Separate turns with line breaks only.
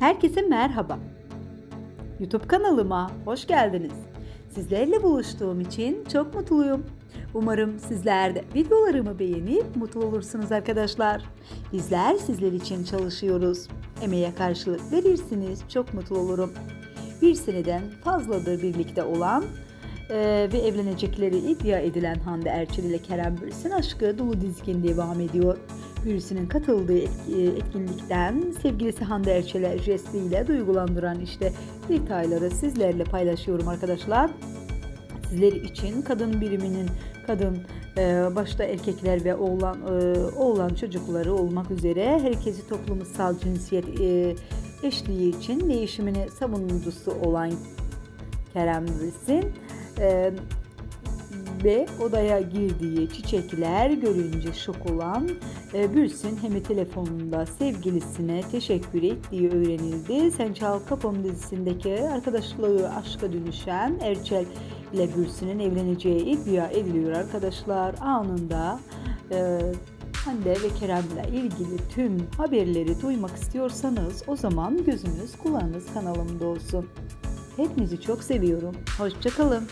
Herkese merhaba. YouTube kanalıma hoş geldiniz. Sizlerle buluştuğum için çok mutluyum. Umarım sizler de videolarımı beğenip mutlu olursunuz arkadaşlar. Bizler sizler için çalışıyoruz. Emeğe karşılık verirsiniz çok mutlu olurum. Bir seneden fazladır birlikte olan e, ve evlenecekleri iddia edilen Hande Erçel ile Kerem Bürsin aşkı dolu dizgin devam ediyor. Bürsin'in katıldığı etkinlikten sevgilisi Hande Erçel'e jestiyle duygulandıran işte detayları sizlerle paylaşıyorum arkadaşlar. Sizler için kadın biriminin kadın e, başta erkekler ve oğlan e, oğlan çocukları olmak üzere herkesi toplumsal cinsiyet e, eşliği için değişimini savunucusu olan Kerem Bürsin ve odaya girdiği çiçekler görünce şok olan e, Bülsün hem telefonunda sevgilisine teşekkür ettiği öğrenildi. Sen Çal Kapım dizisindeki arkadaşlığı aşka dönüşen Erçel ile Bülsün'ün evleneceği iddia ediliyor arkadaşlar. Anında e, Hande ve Kerem'le ilgili tüm haberleri duymak istiyorsanız o zaman gözünüz kulağınız kanalımda olsun. Hepinizi çok seviyorum. Hoşçakalın.